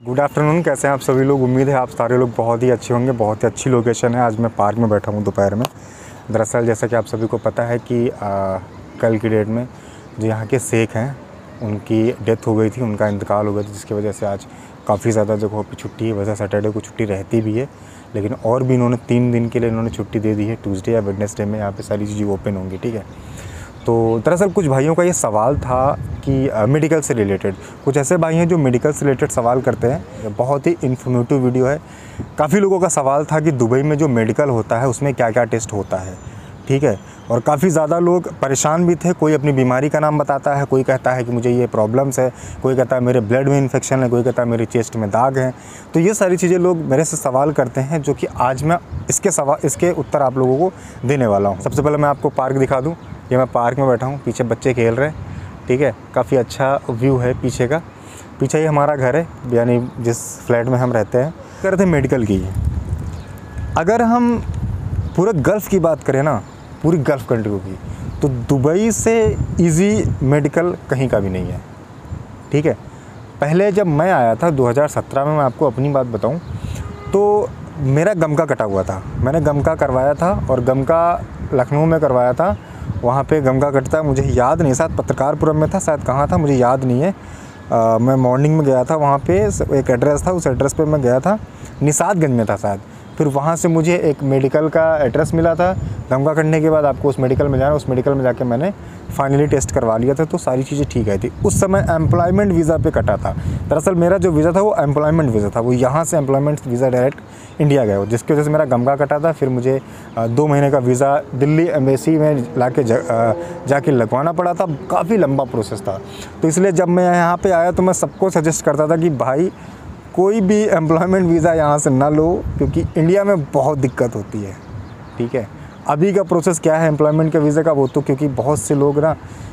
Good afternoon कैसे हैं आप सभी लोग? उम्मीद है आप सारे लोग बहुत ही अच्छे होंगे बहुत ही अच्छी लोकेशन है। आज मैं पार्क में बैठा हूँ दोपहर में। दरअसल जैसा कि आप सभी को पता है कि आ, कल की डेट में जो यहाँ के शेख हैं उनकी डेथ हो गई थी उनका इंतकाल हो गया था जिसकी वजह से आज काफ़ी ज़्यादा जगहों पर छुट्टी है वैसे सैटरडे को छुट्टी रहती भी है। लेकिन और भी इन्होंने तीन दिन के लिए इन्होंने छुट्टी दे दी है ट्यूज़डे या वेडनेसडे में यहाँ पर सारी चीज़ें ओपन होंगी ठीक है? तो दरअसल कुछ भाइयों का ये सवाल था कि मेडिकल से रिलेटेड कुछ ऐसे भाई हैं जो मेडिकल से रिलेटेड सवाल करते हैं। बहुत ही इन्फॉर्मेटिव वीडियो है। काफ़ी लोगों का सवाल था कि दुबई में जो मेडिकल होता है, उसमें क्या क्या टेस्ट होता है। ठीक है? और काफ़ी ज़्यादा लोग परेशान भी थे। कोई अपनी बीमारी का नाम बताता है, कोई कहता है कि मुझे ये प्रॉब्लम्स है। कोई कहता है मेरे ब्लड में इन्फेक्शन है, कोई कहता है मेरी चेस्ट में दाग हैं। तो ये सारी चीज़ें लोग मेरे से सवाल करते हैं, जो कि आज मैं इसके सवाल इसके उत्तर आप लोगों को देने वाला हूँ। सबसे पहले मैं आपको पार्क दिखा दूँ। ये मैं पार्क में बैठा हूँ, पीछे बच्चे खेल रहे हैं, ठीक है? काफ़ी अच्छा व्यू है पीछे का। पीछे ही हमारा घर है, यानी जिस फ्लैट में हम रहते हैं, कर रहे थे मेडिकल की। अगर हम पूरे गल्फ़ की बात करें ना, पूरी गल्फ़ कंट्री की तो दुबई से इजी मेडिकल कहीं का भी नहीं है, ठीक है? पहले जब मैं आया था 2017 में मैं आपको अपनी बात बताऊँ तो मेरा गम का कटा हुआ था। मैंने गम का करवाया था और गम का लखनऊ में करवाया था वहाँ पे गंगा कटता मुझे याद नहीं शायद पत्रकारपुरम में था शायद कहाँ था मुझे याद नहीं है। आ, मैं मॉर्निंग में गया था वहाँ पे एक एड्रेस था उस एड्रेस पे मैं गया था निषादगंज में था शायद। फिर वहाँ से मुझे एक मेडिकल का एड्रेस मिला था। गंगा करने के बाद आपको उस मेडिकल में जाना, उस मेडिकल में जाके मैंने फाइनली टेस्ट करवा लिया था तो सारी चीज़ें ठीक आई थी। उस समय एम्प्लॉयमेंट वीज़ा पे कटा था। दरअसल मेरा जो वीज़ा था, वो एम्प्लॉयमेंट वीज़ा था। वो यहाँ से एम्प्लॉयमेंट वीज़ा डायरेक्ट इंडिया गया। जिसकी वजह से मेरा गंगा कटा था, फिर मुझे दो महीने का वीज़ा दिल्ली एम्बेसी में ला के जाके लगवाना पड़ा था। काफ़ी लंबा प्रोसेस था। तो इसलिए जब मैं यहाँ पर आया तो मैं सबको सजेस्ट करता था कि भाई कोई भी एम्प्लॉयमेंट वीज़ा यहाँ से ना लो, क्योंकि इंडिया में बहुत दिक्कत होती है, ठीक है? अभी का प्रोसेस क्या है एम्प्लॉयमेंट के वीज़ा का वो तो क्योंकि बहुत से लोग ना,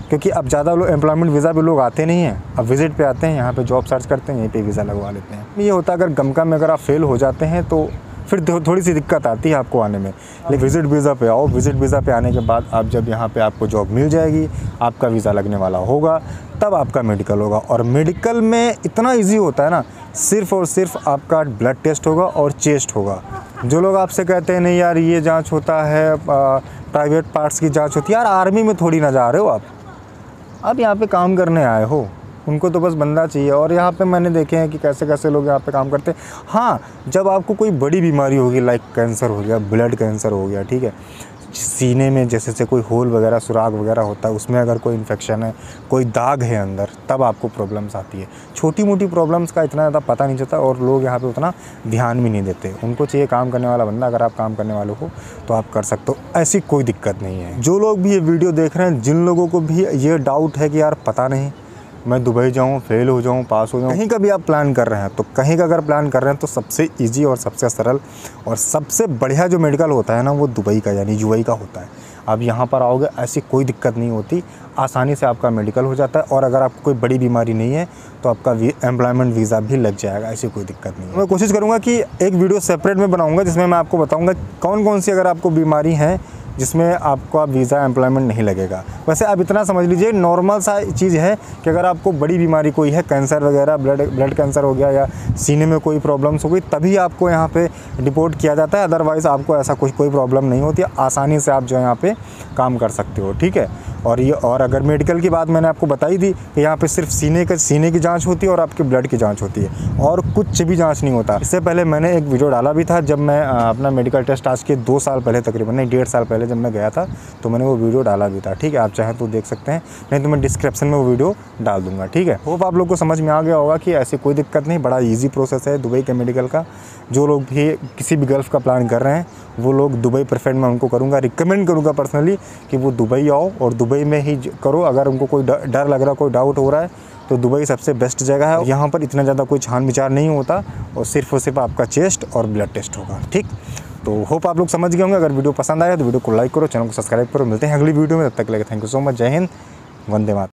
क्योंकि अब ज़्यादा लोग एम्प्लॉयमेंट वीज़ा भी लोग आते नहीं हैं, अब विज़िट पे आते हैं, यहाँ पे जॉब सर्च करते हैं, यहीं पे वीज़ा लगवा लेते हैं। ये होता है अगर गमका में अगर आप फेल हो जाते हैं तो फिर थोड़ी सी दिक्कत आती है आपको आने में। लेकिन विज़िट वीज़ा पे आओ। विज़िट वीज़ा पे आने के बाद आप जब यहाँ पे आपको जॉब मिल जाएगी, आपका वीज़ा लगने वाला होगा, तब आपका मेडिकल होगा। और मेडिकल में इतना ईजी होता है ना, सिर्फ़ और सिर्फ़ आपका ब्लड टेस्ट होगा और चेस्ट होगा। जो लोग आपसे कहते हैं, नहीं यार, ये जाँच होता है प्राइवेट पार्ट्स की जाँच होती है। यार आर्मी में थोड़ी ना जा रहे हो आप। आप यहाँ पर काम करने आए हो। उनको तो बस बंदा चाहिए। और यहाँ पे मैंने देखे हैं कि कैसे कैसे लोग यहाँ पे काम करते हैं। हाँ जब आपको कोई बड़ी बीमारी होगी लाइक कैंसर हो गया ब्लड कैंसर हो गया, ठीक है, सीने में जैसे से कोई होल वगैरह, सुराग वगैरह होता है, उसमें अगर कोई इन्फेक्शन है, कोई दाग है अंदर, तब आपको प्रॉब्लम्स आती है। छोटी मोटी प्रॉब्लम्स का इतना ज़्यादा पता नहीं चलता और लोग यहाँ पे उतना ध्यान भी नहीं देते। उनको चाहिए काम करने वाला बंदा, अगर आप काम करने वाले हो तो आप कर सकते हो। ऐसी कोई दिक्कत नहीं है। जो लोग भी ये वीडियो देख रहे हैं, जिन लोगों को भी ये डाउट है कि यार पता नहीं मैं दुबई जाऊँ, फेल हो जाऊँ, पास हो जाऊँ, कहीं का भी आप प्लान कर रहे हैं तो कहीं का अगर प्लान कर रहे हैं तो सबसे इजी और सबसे सरल और सबसे बढ़िया जो मेडिकल होता है ना, वो दुबई का, यानी यू का होता है। आप यहाँ पर आओगे, ऐसी कोई दिक्कत नहीं होती, आसानी से आपका मेडिकल हो जाता है और अगर आपको कोई बड़ी बीमारी नहीं है तो आपका वी एम्प्लॉयमेंट वीज़ा भी लग जाएगा, ऐसी कोई दिक्कत नहीं मैं कोशिश करूँगा कि एक वीडियो सेपरेट में बनाऊँगा, जिसमें मैं आपको बताऊँगा कौन कौन सी अगर आपको बीमारी है जिसमें आपको आप वीज़ा एम्प्लॉयमेंट नहीं लगेगा। वैसे आप इतना समझ लीजिए नॉर्मल सा चीज़ है कि अगर आपको बड़ी बीमारी कोई है कैंसर वगैरह ब्लड ब्लड कैंसर हो गया या सीने में कोई प्रॉब्लम्स हो गई, तभी आपको यहाँ पे डिपोर्ट किया जाता है। अदरवाइज़ आपको ऐसा कुछ कोई प्रॉब्लम नहीं होती। आसानी से आप जो है यहाँ पर काम कर सकते हो, ठीक है? और ये, और अगर मेडिकल की बात मैंने आपको बताई थी कि यहाँ पे सिर्फ़ सीने के, सीने की जाँच होती है और आपके ब्लड की जाँच होती है। और कुछ भी जाँच नहीं होता। इससे पहले मैंने एक वीडियो डाला भी था जब मैं अपना मेडिकल टेस्ट आज के दो साल पहले तकरीबन, नहीं, डेढ़ साल पहले जब मैं गया था तो मैंने वो वीडियो डाला भी था, ठीक है? आप चाहें तो देख सकते हैं। नहीं तो मैं डिस्क्रिप्शन में वो वीडियो डाल दूँगा, ठीक है? होप आप लोग को समझ में आ गया होगा कि ऐसी कोई दिक्कत नहीं, बड़ा ईजी प्रोसेस है दुबई के मेडिकल का। जो लोग भी किसी भी गल्फ़ का प्लान कर रहे हैं, वो लोग दुबई प्रेफरेंट मैं उनको करूँगा रिकमेंड करूँगा पर्सनली कि वो दुबई आओ और दुबई में ही करो। अगर उनको कोई डर लग रहा, कोई डाउट हो रहा है तो दुबई सबसे बेस्ट जगह है। यहाँ पर इतना ज़्यादा कोई छान विचार नहीं होता और सिर्फ़ और सिर्फ़ आपका चेस्ट और ब्लड टेस्ट होगा, ठीक? तो होप आप लोग समझ गए होंगे। अगर वीडियो पसंद आया तो वीडियो को लाइक करो, चैनल को सब्सक्राइब करो। मिलते हैं अगली वीडियो में। तब तक लगे थैंक यू सो मच जय हिंद। वंदे मात